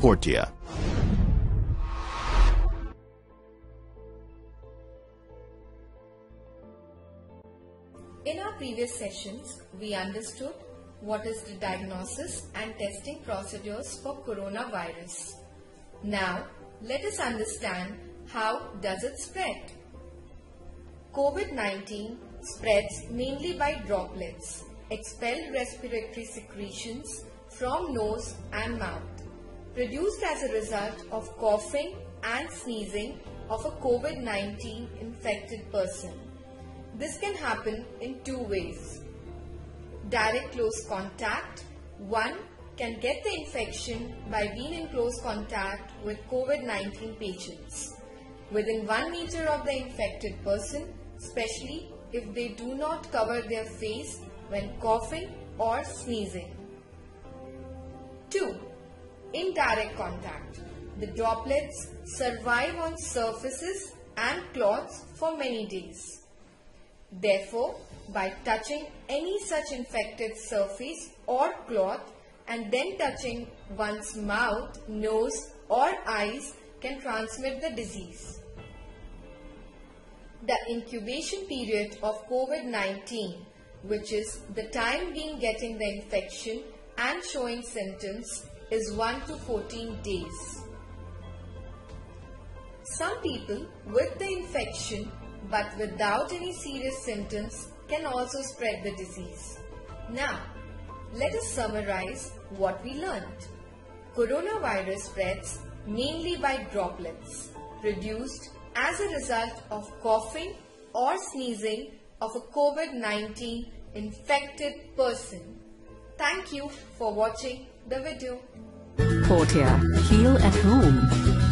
Portea. In our previous sessions, we understood what is the diagnosis and testing procedures for coronavirus. Now, let us understand how does it spread. COVID-19 spreads mainly by droplets, expelled respiratory secretions from nose and mouth, produced as a result of coughing and sneezing of a COVID-19 infected person. This can happen in two ways. Direct close contact. One can get the infection by being in close contact with COVID-19 patients within 1 meter of the infected person, especially if they do not cover their face when coughing or sneezing. Indirect contact. The droplets survive on surfaces and cloths for many days. Therefore, by touching any such infected surface or cloth and then touching one's mouth, nose or eyes can transmit the disease. The incubation period of COVID-19 which is the time being getting the infection and showing symptoms is 1 to 14 days. Some people with the infection but without any serious symptoms can also spread the disease. Now, let us summarize what we learned. Coronavirus spreads mainly by droplets produced as a result of coughing or sneezing of a COVID-19 infected person. Thank you for watching the video. Portea, heal at home.